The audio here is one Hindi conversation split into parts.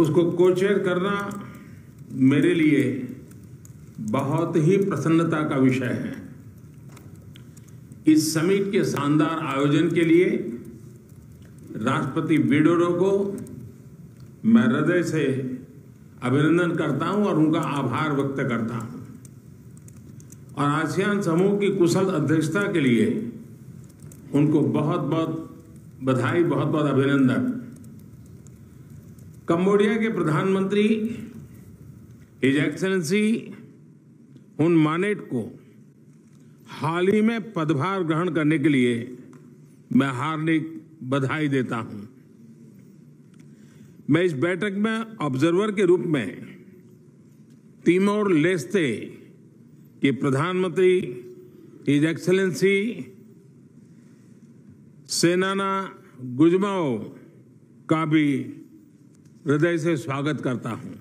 उसको कोचेयर करना मेरे लिए बहुत ही प्रसन्नता का विषय है। इस समिट के शानदार आयोजन के लिए राष्ट्रपति विडोडो को मैं हृदय से अभिनंदन करता हूँ और उनका आभार व्यक्त करता हूँ। और आसियान समूह की कुशल अध्यक्षता के लिए उनको बहुत बहुत बधाई, बहुत बहुत अभिनंदन। कंबोडिया के प्रधानमंत्री हिज एक्सेलेंसी हुन मानेट को हाल ही में पदभार ग्रहण करने के लिए मैं हार्दिक बधाई देता हूँ। मैं इस बैठक में ऑब्जर्वर के रूप में तिमोर लेस्ते के प्रधानमंत्री हिज एक्सेलेंसी सेनाना गुजमाओ का भी हृदय से स्वागत करता हूँ।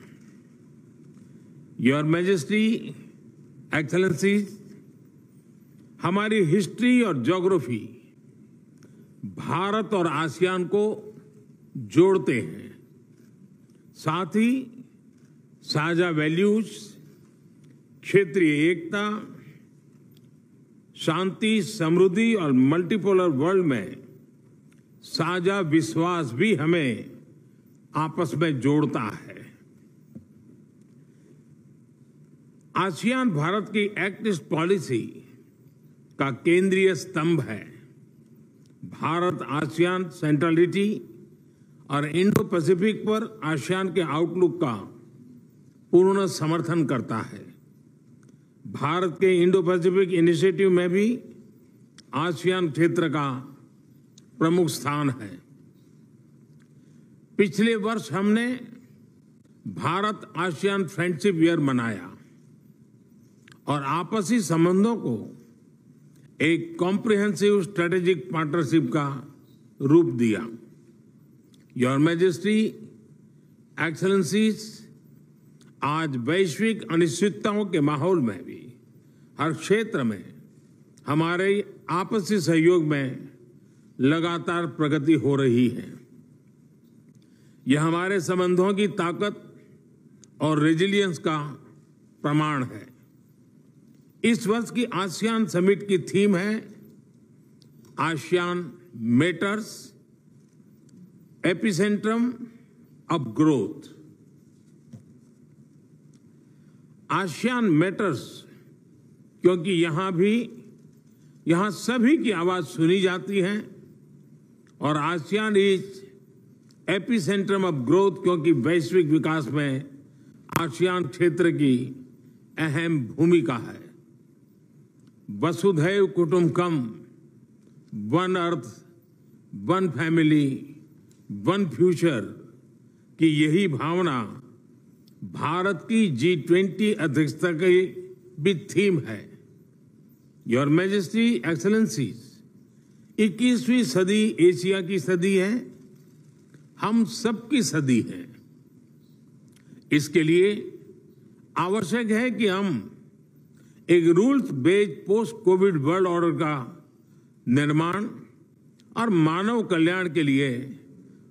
योर मैजेस्टी एक्सेलेंसी हमारी हिस्ट्री और ज्योग्राफी भारत और आसियान को जोड़ते हैं। साथ ही साझा वैल्यूज़ क्षेत्रीय एकता शांति, समृद्धि और मल्टीपोलर वर्ल्ड में साझा विश्वास भी हमें आपस में जोड़ता है। आसियान भारत की एक्ट ईस्ट पॉलिसी का केंद्रीय स्तंभ है। भारत, आसियान सेंट्रलिटी और इंडो पैसिफिक पर आसियान के आउटलुक का पूर्ण समर्थन करता है। भारत के इंडो पैसिफिक इनिशिएटिव में भी आसियान क्षेत्र का प्रमुख स्थान है। पिछले वर्ष हमने भारत आसियान फ्रेंडशिप ईयर मनाया और आपसी संबंधों को एक कॉम्प्रिहेंसिव स्ट्रेटेजिक पार्टनरशिप का रूप दिया। योर मैजेस्टी, एक्सलेंसीज, आज वैश्विक अनिश्चितताओं के माहौल में भी हर क्षेत्र में, हमारे आपसी सहयोग में लगातार प्रगति हो रही है। यह हमारे संबंधों की ताकत और रेजिलियंस का प्रमाण है। इस वर्ष की आसियान समिट की थीम है, ASEAN matters epicentrum of growth ASEAN matters क्योंकि यहाँ भी, यहाँ सभी की आवाज़ सुनी जाती है और ASEAN is epicentrum of growth क्योंकि वैश्विक विकास में आसियान क्षेत्र की अहम भूमिका है। वसुधैव कुटुंबकम one earth, one family, one future की यही भावना भारत की जी ट्वेंटी अध्यक्षता की भी थीम है। योर मैजेस्टी एक्सलेंसीज इक्कीसवीं सदी एशिया की सदी है। हम सबकी सदी है। इसके लिए आवश्यक है कि हम एक rules based post covid world order का निर्माण और मानव कल्याण के लिए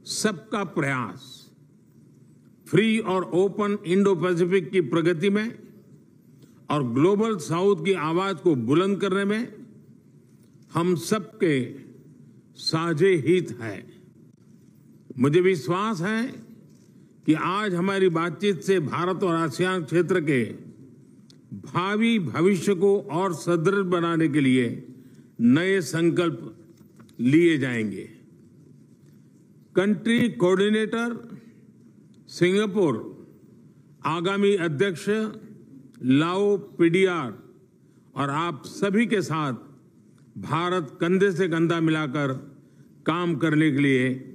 सबका प्रयास, फ्री और ओपन इंडो पैसिफिक की प्रगति में और ग्लोबल साउथ की आवाज़ को बुलंद करने में हम सबके साझे हित है। मुझे विश्वास है कि आज हमारी बातचीत से भारत और आसियान क्षेत्र के भावी भविष्य को और सुदृढ़ बनाने के लिए नए संकल्प लिए जाएँगे। कंट्री कोऑर्डिनेटर सिंगापुर आगामी अध्यक्ष लाओ पीडीआर और आप सभी के साथ भारत कंधे से कंधा मिलाकर काम करने के लिए